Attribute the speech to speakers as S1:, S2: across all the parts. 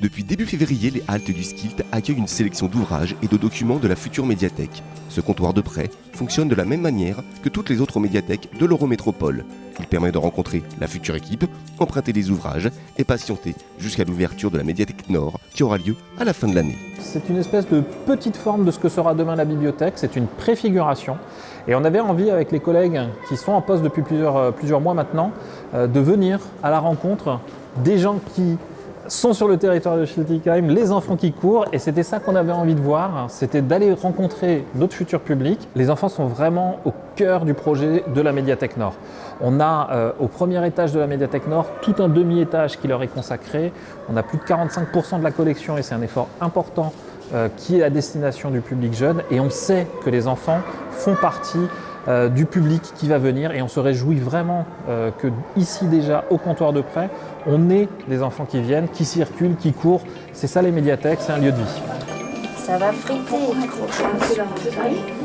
S1: Depuis début février, les haltes du Skilt accueillent une sélection d'ouvrages et de documents de la future médiathèque. Ce comptoir de prêt fonctionne de la même manière que toutes les autres médiathèques de l'Eurométropole. Il permet de rencontrer la future équipe, emprunter des ouvrages et patienter jusqu'à l'ouverture de la médiathèque Nord qui aura lieu à la fin de l'année.
S2: C'est une espèce de petite forme de ce que sera demain la bibliothèque, c'est une préfiguration. Et on avait envie avec les collègues qui sont en poste depuis plusieurs, euh, mois maintenant euh, de venir à la rencontre des gens qui sont sur le territoire de Schiltigheim, les enfants qui courent, et c'était ça qu'on avait envie de voir, c'était d'aller rencontrer notre futur public. Les enfants sont vraiment au cœur du projet de la Médiathèque Nord. On a euh, au premier étage de la Médiathèque Nord tout un demi-étage qui leur est consacré. On a plus de 45% de la collection, et c'est un effort important euh, qui est à destination du public jeune, et on sait que les enfants font partie euh, du public qui va venir et on se réjouit vraiment euh, que ici déjà au comptoir de prêt, on ait des enfants qui viennent, qui circulent, qui courent. C'est ça les médiathèques, c'est un lieu de vie.
S3: Ça va friter.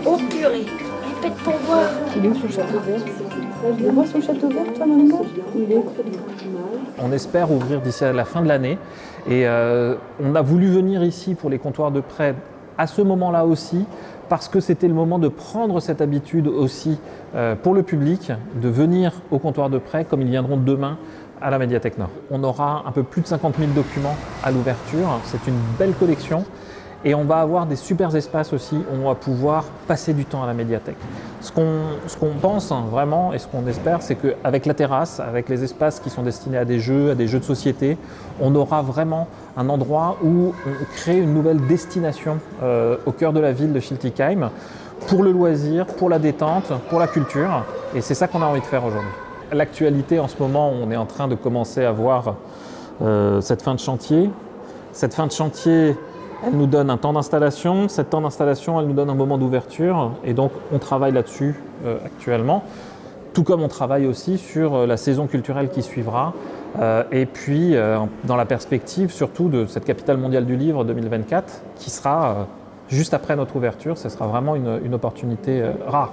S3: Oh purée, répète pour voir.
S4: Il est où son château vert? Je vois son château vert, toi, maman Il est
S2: On espère ouvrir d'ici à la fin de l'année et euh, on a voulu venir ici pour les comptoirs de prêt à ce moment-là aussi parce que c'était le moment de prendre cette habitude aussi euh, pour le public, de venir au comptoir de prêt comme ils viendront demain à la Médiathèque Nord. On aura un peu plus de 50 000 documents à l'ouverture, c'est une belle collection. Et on va avoir des super espaces aussi où on va pouvoir passer du temps à la médiathèque. Ce qu'on pense hein, vraiment et ce qu'on espère, c'est qu'avec la terrasse, avec les espaces qui sont destinés à des jeux, à des jeux de société, on aura vraiment un endroit où on crée une nouvelle destination euh, au cœur de la ville de Schiltigheim pour le loisir, pour la détente, pour la culture. Et c'est ça qu'on a envie de faire aujourd'hui. L'actualité en ce moment, on est en train de commencer à voir euh, cette fin de chantier. Cette fin de chantier, elle nous donne un temps d'installation. Cette temps d'installation, elle nous donne un moment d'ouverture. Et donc, on travaille là-dessus euh, actuellement. Tout comme on travaille aussi sur euh, la saison culturelle qui suivra. Euh, et puis, dans la perspective surtout de cette capitale mondiale du livre 2024, qui sera juste après notre ouverture. Ce sera vraiment une opportunité rare.